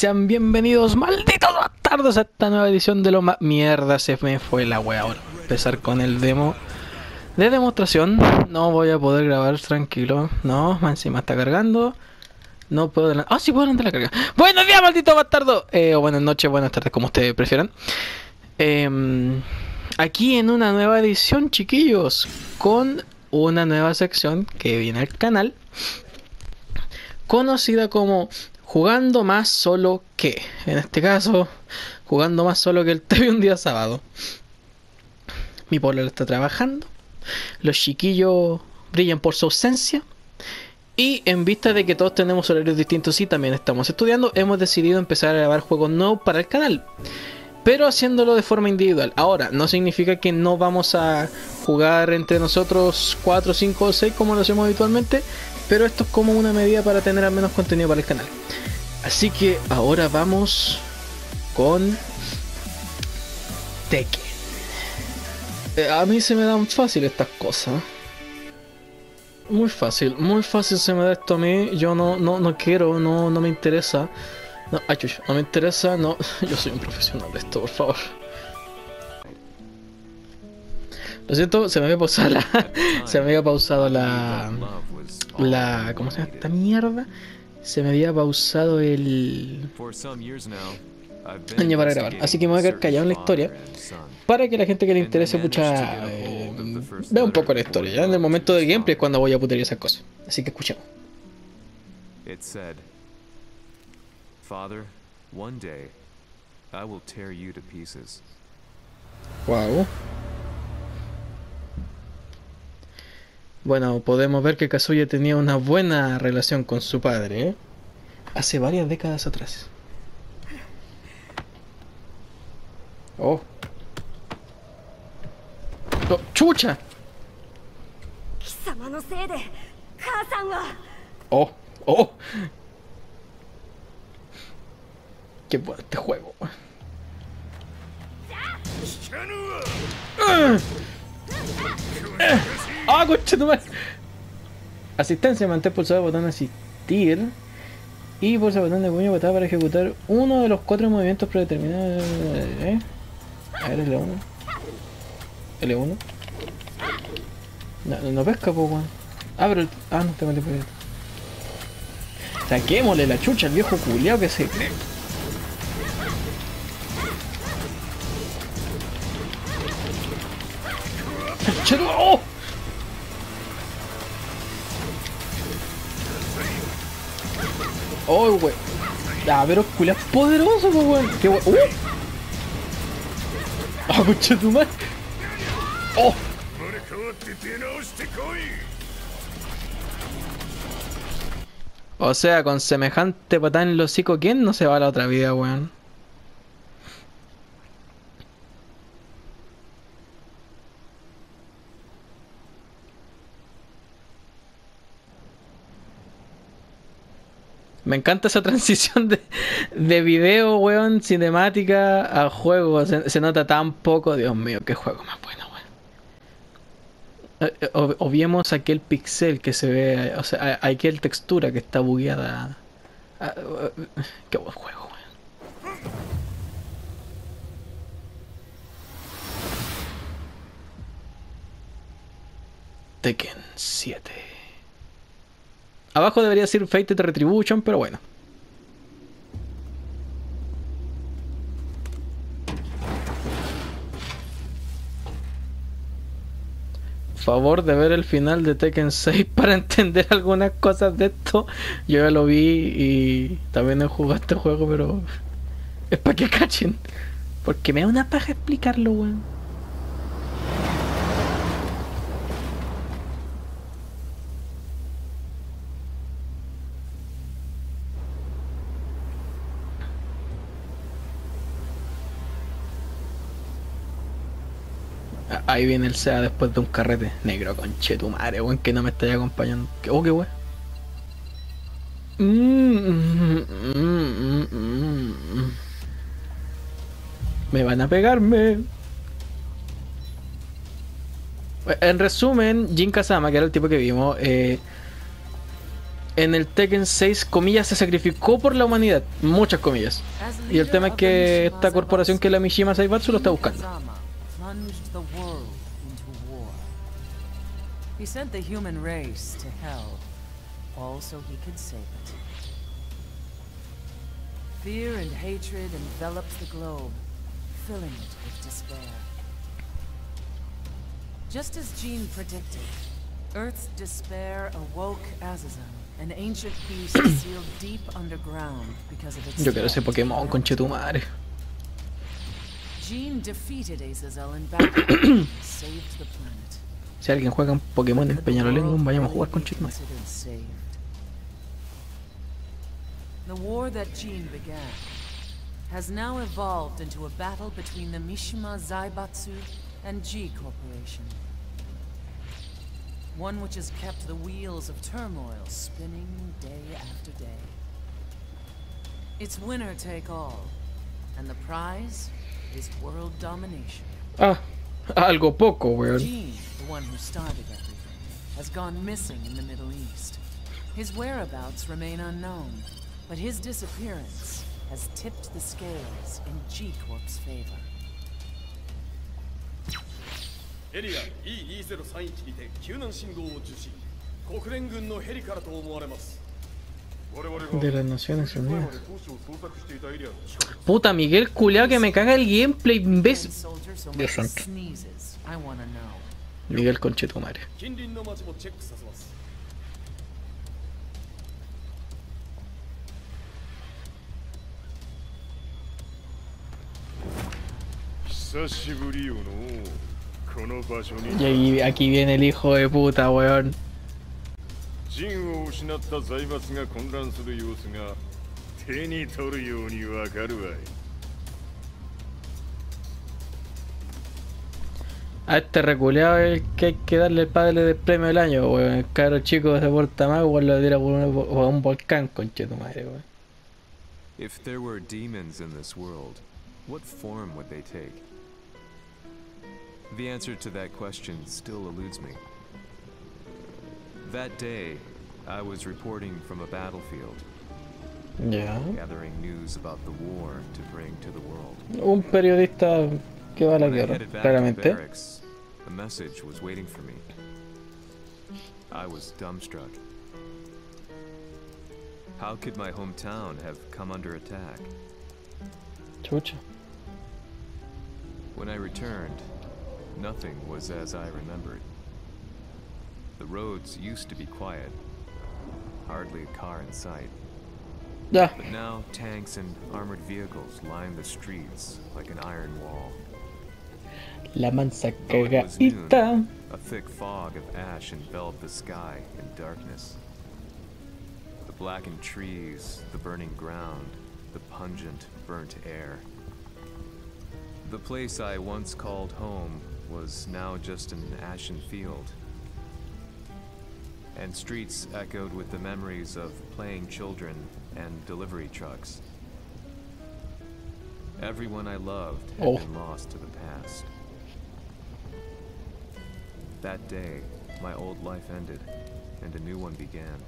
Sean bienvenidos, malditos bastardos, a esta nueva edición de lo más... Mierda, se me fue la wea ahora. Empezar con el demo de demostración. No voy a poder grabar tranquilo. No, encima está cargando. No puedo. Ah, sí puedo adelantar la carga. Buenos días, maldito bastardo. Eh, o buenas noches, buenas tardes, como ustedes prefieran. Em, aquí en una nueva edición, chiquillos. Con una nueva sección que viene al canal. Conocida como jugando más solo que, en este caso, jugando más solo que el TV un día sábado. Mi pueblo está trabajando, los chiquillos brillan por su ausencia. Y en vista de que todos tenemos horarios distintos y también estamos estudiando, hemos decidido empezar a grabar juegos nuevos para el canal. Pero haciéndolo de forma individual. Ahora, no significa que no vamos a jugar entre nosotros 4, 5 o 6 como lo hacemos habitualmente. Pero esto es como una medida para tener al menos contenido para el canal. Así que ahora vamos con Tekken. Eh, a mí se me dan fácil estas cosas. Muy fácil, muy fácil se me da esto a mí. Yo no, no, no quiero, no, no me interesa. No, ay, no me interesa, no. Yo soy un profesional de esto, por favor. Lo siento, se me había pausado la. se me había pausado la. La. ¿Cómo se llama esta mierda? se me había pausado el año para grabar. Así que me voy a quedar callado en la historia para que la gente que le interese pucha eh, vea un poco la historia. Ya en el momento del gameplay es cuando voy a putear esas cosas. Así que escuchemos. Wow. Bueno, podemos ver que Kazuya tenía una buena relación con su padre, ¿eh? Hace varias décadas atrás. Oh. oh ¡Chucha! Oh, oh. Qué bueno este juego. ¡Ah! ¡Ah, coche tu Asistencia, mantén pulsado el botón asistir. Y pulsa el botón de puño botada para ejecutar uno de los cuatro movimientos predeterminados. ¿Eh? A ver, L1. L1. No, no pesca, po, weón. Ah, pero. Ah, no, te metí por ahí. Saquémosle la chucha al viejo culiao que se cree. ¡Oh! Oh, wey. Ah, pero culia poderoso, pues, weón. Qué wey. ¡Uh! ¡Ah, coche tu madre! ¡Oh! O sea, con semejante patán en los hocico, ¿quién no se va a la otra vida, weón? Me encanta esa transición de, de video, weón, cinemática a juego. Se, nota tan poco, Dios mío, qué juego más bueno, weón. Eh, eh, obviemos aquel pixel que se ve, o sea, aquel textura que está bugueada. Ah, eh, qué buen juego, weón. Tekken 7. Abajo debería decir Fated Retribution, pero bueno. Favor de ver el final de Tekken 6 para entender algunas cosas de esto. Yo ya lo vi y también he jugado este juego, pero es para que cachen. Porque me da una paja explicarlo, weón. Ahí viene el SEA después de un carrete negro, conche tu madre, weón, que no me estáis acompañando. Oh, qué weón. me van a pegarme. En resumen, Jin Kazama, que era el tipo que vimos, eh, en el Tekken 6, comillas, se sacrificó por la humanidad. Muchas comillas. Y el tema es que esta corporación que es la Mishima Saibatsu lo está buscando. He sent the human race to hell, all so he could save it. Fear and hatred enveloped the globe, filling it with despair. Just as Jean predicted, Earth's despair awoke Azazel, an ancient beast sealed deep underground because of its Yo quiero ese Pokémon, conche tu madre. Jean defeated Azazel in battle, saved the planet. Si alguien juega un Pokémon en Peñalolén, vayamos a jugar con Chitman. The war that Jean began has now evolved into a battle between the Mishima Zaibatsu and G Corporation. One which has kept the wheels of turmoil spinning day after day. It's winner take all, and the prize is world domination. Ah, algo poco, weird. Jean, the one who started everything, has gone missing in the Middle East. His whereabouts remain unknown, but his disappearance has tipped the scales in G-Corp's favor. エリア E2031 にて救難信号を受信国連軍のヘリからと思われます de las Naciones Unidas. Puta Miguel culiao que me caga el gameplay, imbécil. Dios santo. Miguel Conchetumare. Y aquí viene el hijo de puta, weón. 陣を失った財閥が混乱する様子が手に取るようにわかるわい。A este reculeado es el que hay que darle el padre del premio del año, weón. El caro chico se porta más, weón, lo tira por un, por un volcán, conche tu madre, weón. If there were demons in this world, what form would they take? The answer to that question still eludes me. That day, I was reporting from a battlefield. Yeah. Gathering news about the war to bring to the world. Un periodista que va a la guerra, claramente. Barracks, a message was waiting for me. I was dumbstruck. How could my hometown have come under attack? Chucha. When I returned, Nothing was as I remembered. The roads used to be quiet. Hardly a car in sight. Yeah. But now tanks and armored vehicles line the streets like an iron wall. La mansa cagadita. A thick fog of ash enveloped the sky in darkness. The blackened trees, the burning ground, the pungent, burnt air. The place I once called home was now just an ashen field. And streets echoed with the memories of playing children and delivery trucks. Everyone I loved had oh. been lost to the past. That day, my old life ended, and a new one began.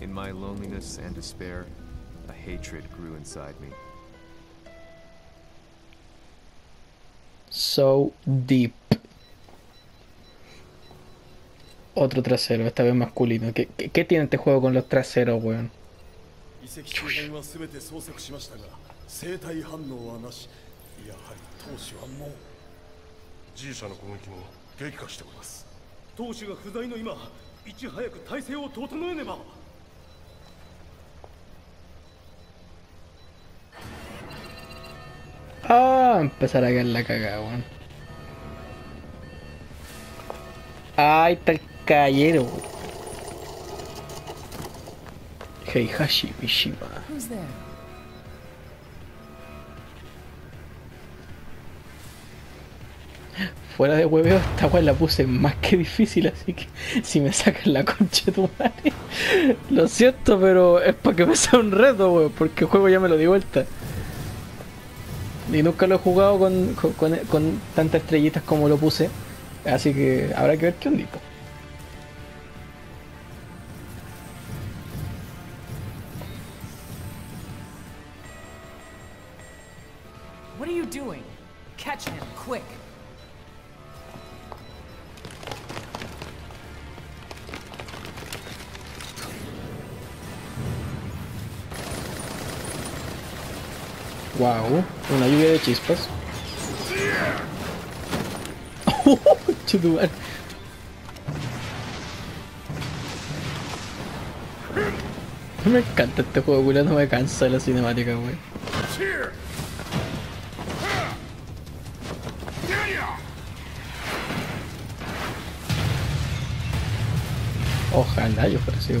In my loneliness and despair, a hatred grew inside me. So Deep. Otro trasero, esta vez masculino. ¿Qué, qué, qué tiene este juego con los traseros, weón? Ah, empezar a caer la cagada, weón. Ah, Ay, tal caballero. Heihashi Mishima. Fuera de hueveo, esta weá la puse más que difícil, así que si me sacan la concha de tu madre, lo siento, pero es para que me sea un reto, weón, porque el juego ya me lo di vuelta. Y nunca lo he jugado con, con, con, tantas estrellitas como lo puse. Así que habrá que ver qué ondito. Chispas. Chutumar. Me encanta este juego, culo, no me cansa la cinemática, wey. Ojalá yo fuera así de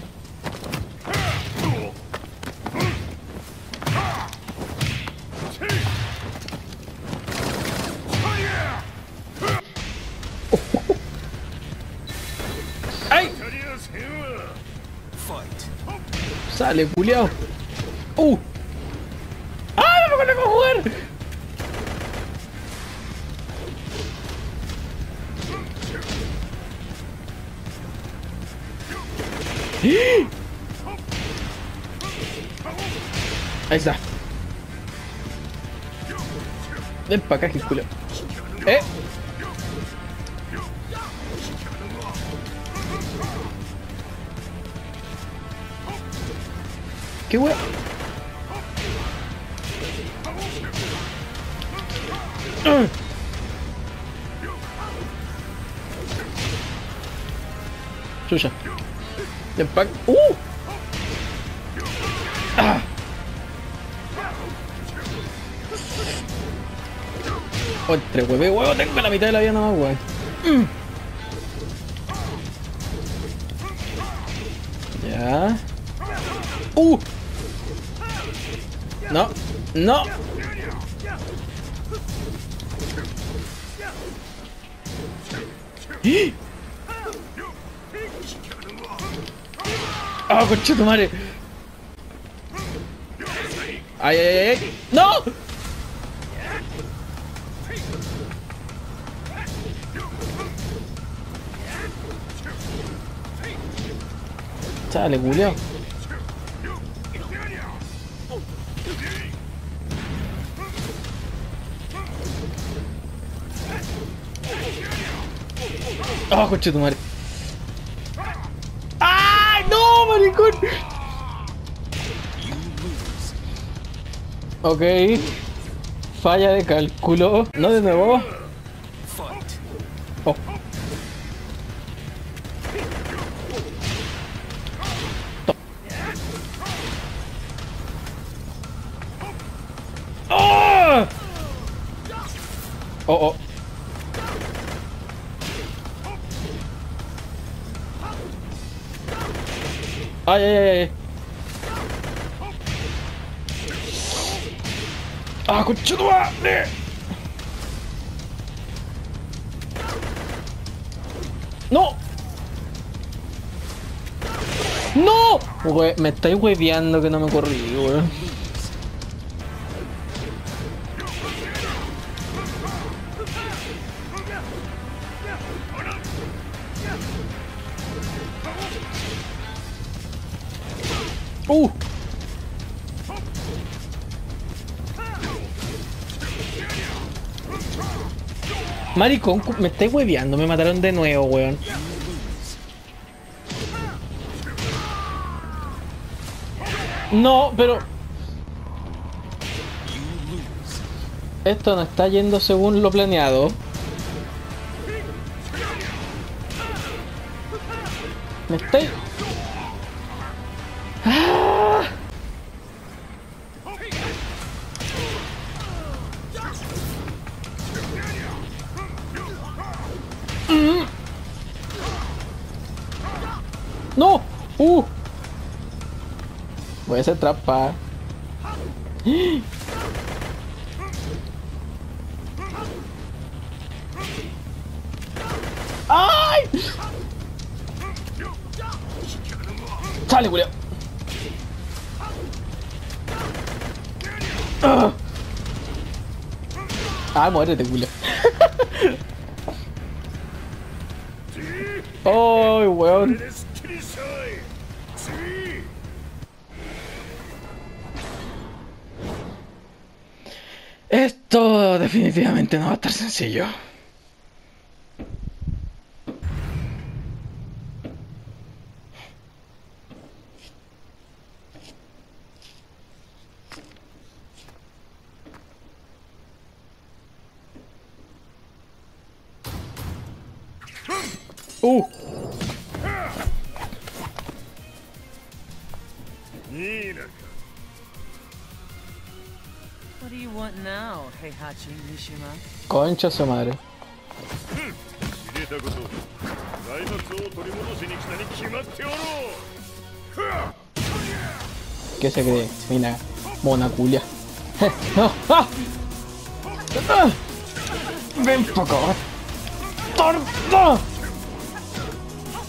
Sale, culiao. ¡Uh! ¡Ah! ¡No me conozco jugar! ¡Ah! Ahí está. Ven pa' acá, culo. ¡Eh! ¿Qué wea? Ah. Chucha. Ven pa' ¡Uh! Ah. Oh, entre hueve, huevo, tengo la mitad de la vida nomás, weón. Mm. Ya. ¡Uh! No, no. ¡Ah! ¡Ah, concha tu madre! ¡Ay, ay, ay! ay! ¡No! Chale, culiao. ¡Ah, concha tu madre! ¡Ay, no, maricón! Ok. Falla de cálculo. No de nuevo. Ay, ay, ay, ay. 아, conchetumare! ¡No! ¡No! We- me estáis hueveando que no me corrí, weón. ¡Uh! Maricón, me estáis hueveando, me mataron de nuevo, weón. No, pero... Esto no está yendo según lo planeado. Me estáis... ¡No! ¡Uh! Voy a hacer trampa. ¡Ay! Sale, Julio. Ah, ah muérete, Julio. ¡Ay, weón! Esto definitivamente no va a estar sencillo. Uh, Concha su madre. ¿Qué se cree? Mira, monaculia. ¡No! ¡Ven poco!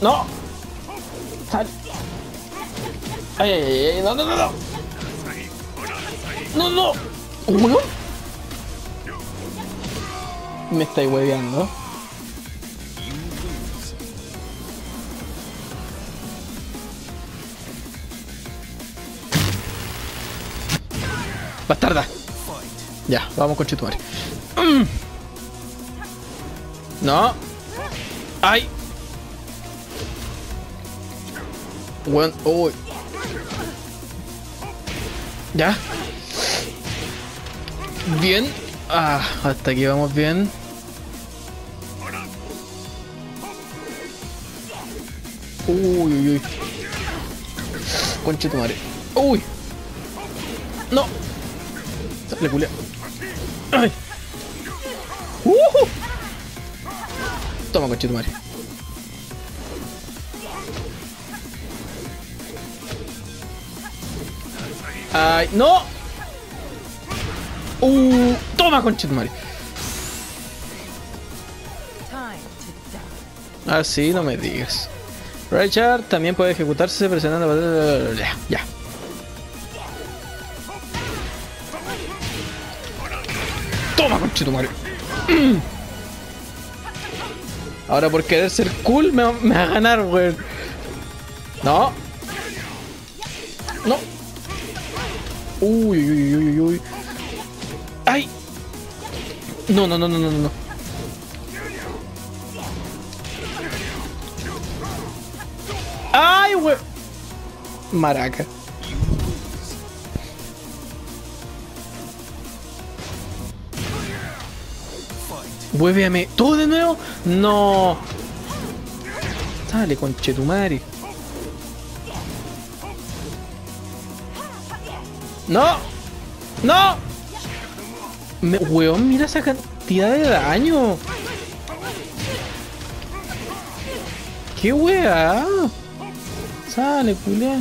¡No! ¡Sal! ¡Ay, ay, ay! ¡No, no, no! ¡No, no! no! no me estáis hueveando. Bastarda. Ya, vamos con Chetumare. Mm. No. Ay. Weón, uy. Ya. Bien. Ah, hasta aquí vamos bien. Uy, uy, uy. Conche tu madre. Uy. No. Sale, culia. Ay. Ujú. Toma, conche tu madre. Ay, no. Uh, toma, conche tu madre. Ah, sí, no me digas. Richard también puede ejecutarse presionando. Ya, ya. Toma, conchetumare. Ahora por querer ser cool me, va- a ganar, weón. No. No. Uy, uy, uy, uy. Ay. No, no, no, no, no, no. Maraca. Hueveame. ¿Todo de nuevo? No. Dale, conchetumare. No. No. Me, weón, mira esa cantidad de daño. ¿Qué weá? Sale, culé.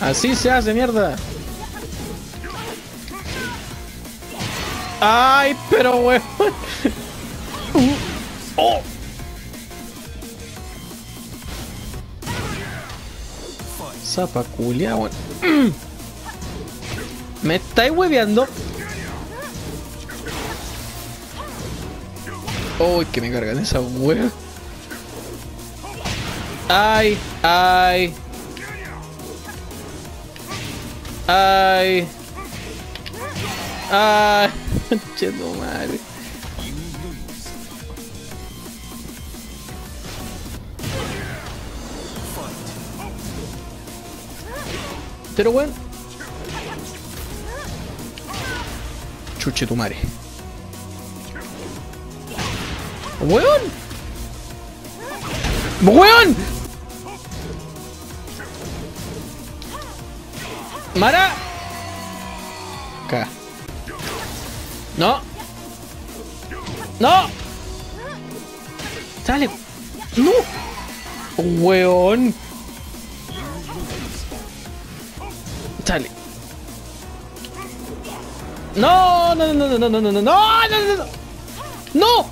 Así se hace, mierda. Ay, pero weón. Oh. Zapa culia, weón. Me estáis hueveando. Uy, que me cargan esa wea. Ay, ay. Ay. Ay. Che tu madre. Pero bueno. Chuche tu madre. ¡Weón! ¡Weón! ¡Mara! Acá. ¡No! ¡No! ¡Sale! ¡No! ¡Weón! ¡Sale! ¡No! ¡No, no, no, no, no, no, no, no, no, no, no, no! ¡No!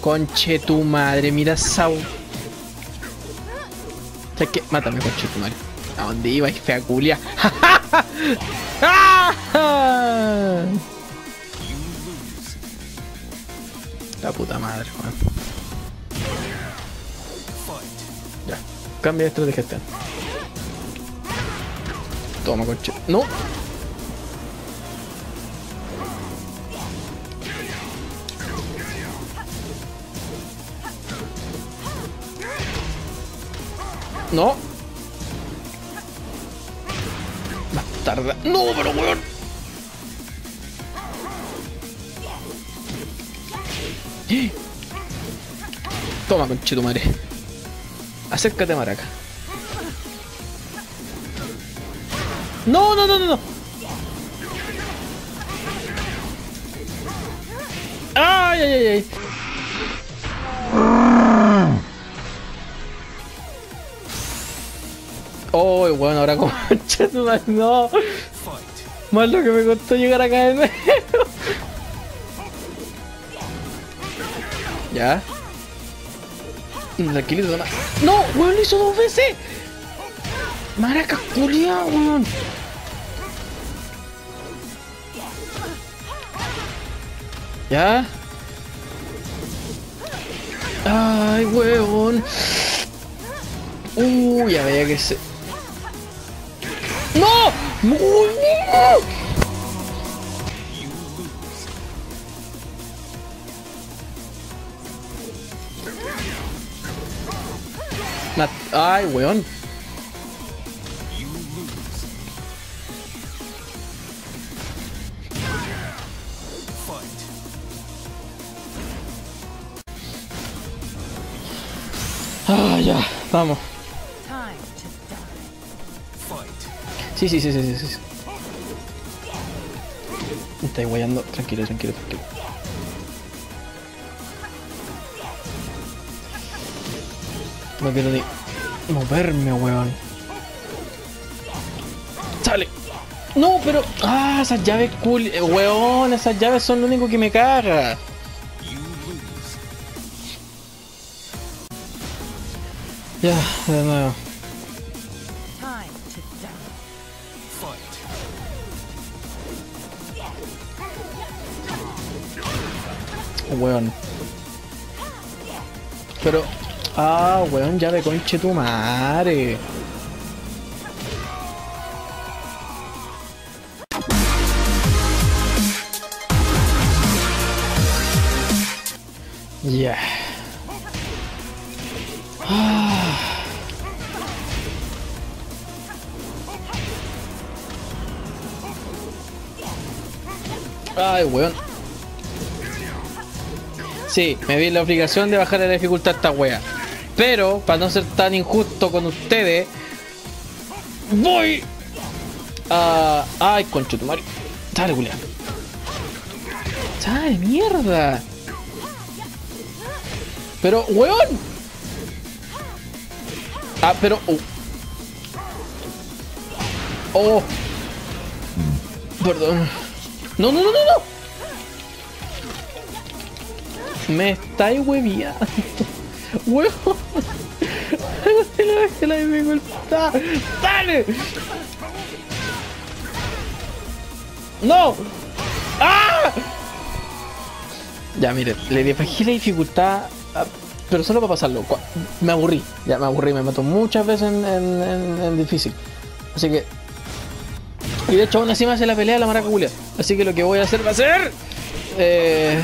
Conche tu madre, mira Sau. ¿Sabes qué? Mátame, conche tu madre. ¿A dónde iba, fea culia? La puta madre, weón. Ya, cambia de estrategia este. Toma, conche. ¡No! No. Tarda. No, pero weón. Toma, conchito madre. Acércate, maraca. No, no, no, no, no. Ay, ay, ay, ay. Oh, bueno, ahora madre, no. Más lo que me costó llegar acá de nuevo. Ya. Tranquilito, nomás. ¡No! ¡Weón, lo hizo dos veces! ¡Maraca culia, weón! ¿Ya? ¡Ay, weón! Uy, ya veía que se... ¡No! ¡No! ¡No! Na- Ay, weón. Ah, ya, vamos. Sí, sí, sí, sí, sí. Me estáis guayando. Tranquilo, tranquilo, tranquilo. No quiero ni moverme, weón. ¡Sale! No, pero... Ah, esas llaves cool. eh, weón, esas llaves son lo único que me caga. Ya, de nuevo. Weón. Pero. Ah, weón, ya de conche tu madre. Ya. Ah. Ay, weón. Sí, me vi la obligación de bajar la dificultad a esta wea. Pero, para no ser tan injusto con ustedes, voy a. Ay, conchetumare. Dale, Julián. Dale, mierda. Pero, weón. Ah, pero. Oh. Oh. Perdón. No, no, no, no, no. Me estáis hueviando. Huevo. La. ¡Dale! ¡No! ¡Ah! Ya, mire, le bajé la dificultad, ah, pero solo para pasarlo. Me aburrí, ya me aburrí, me mató muchas veces en, en- en- difícil. Así que. Y de hecho, aún así me hace la pelea la maraca culia. Así que lo que voy a hacer va a ser. Eh,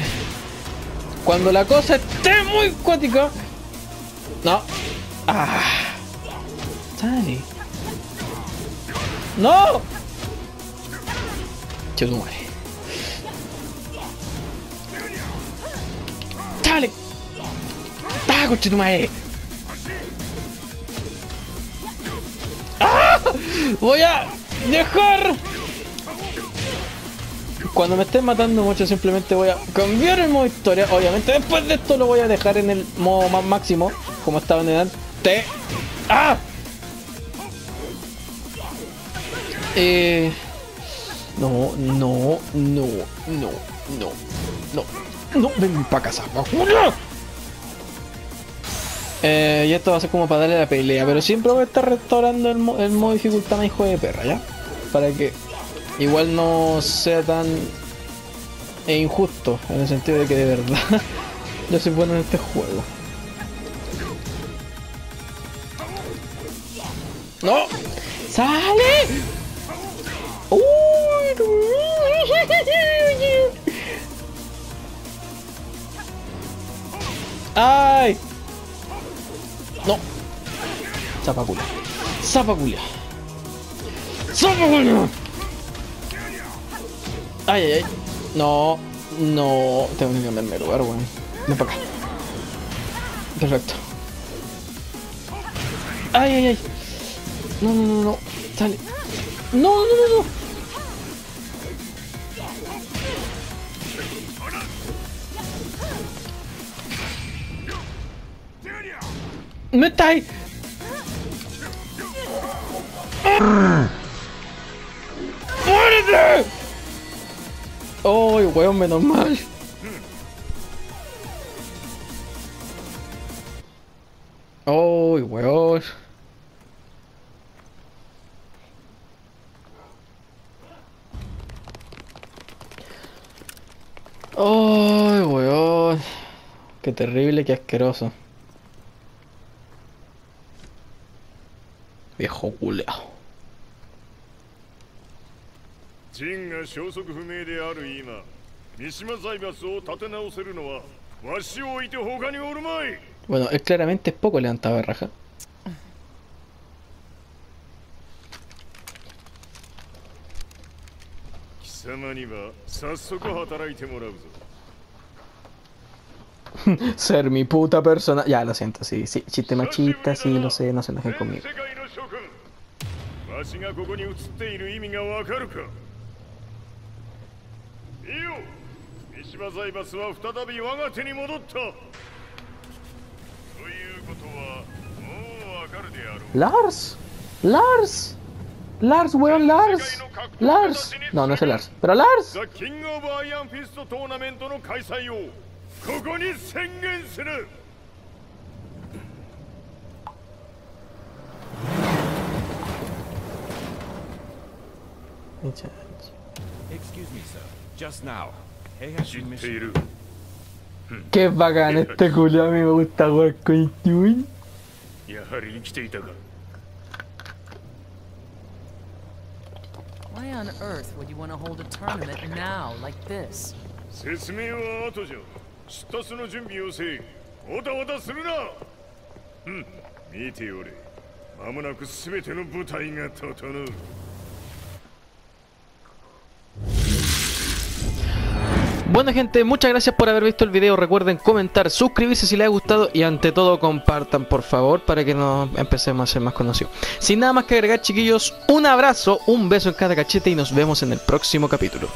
cuando la cosa esté muy cuática. No. Ah. Dale. No. Chetumare. Dale. Ah, conchetumare. ¡Ah! Voy a dejar. Cuando me estén matando mucho simplemente voy a cambiar el modo historia. Obviamente después de esto lo voy a dejar en el modo más máximo, como estaba en antes. ¡Ah! Eh... No, no, no, no, no, no, no, ven pa' casa. Eh, y esto va a ser como para darle la pelea, pero siempre voy a estar restaurando el, mo- el modo dificultad hijo de perra, ¿ya? Para que igual no sea tan eh, injusto, en el sentido de que de verdad yo soy bueno en este juego. ¡No! ¡Sale! ¡Uy! ¡Ay! No. Zapaculia. Zapaculia. Zapaculia. Ay, ay, ay. No. No. Tengo que cambiarme de lugar, weón. Ven para acá. Perfecto. Ay, ay, ay. No, no, no, no. Sale. No, no, no, no. ¡Me está! ¡Muérete! ¡Ay, weón, menos mal! ¡Ay, weón! ¡Ay, weón! ¡Qué terrible, qué asqueroso! Viejo culeado. ジンが消息不明である今三島財閥を立て直せるのはわしを置いて他におるまい Bueno, él claramente es poco levantado de raja. Ser mi puta persona. Ya, lo siento, sí, sí. Chiste machista, sí, lo sé, no se enojen 全 conmigo. いよ三島財閥は再び我が手に戻ったということはもうわかるであろうラースラースラース weón, Lars. Lars. No, no es el Lars. Pero Lars. Excuse me, sir. ¡Qué bacán este culo! A mí me gusta jugar con Steven. やはり生きていたか Why on earth would you want to hold a tournament now, like this? 説明は後じゃ出立の準備をせいおたおたするなうん見ておれ間もなく全ての部隊が整う Bueno gente, muchas gracias por haber visto el video. Recuerden comentar, suscribirse si les ha gustado y ante todo compartan por favor para que nos empecemos a ser más conocidos. Sin nada más que agregar chiquillos, un abrazo, un beso en cada cachete y nos vemos en el próximo capítulo.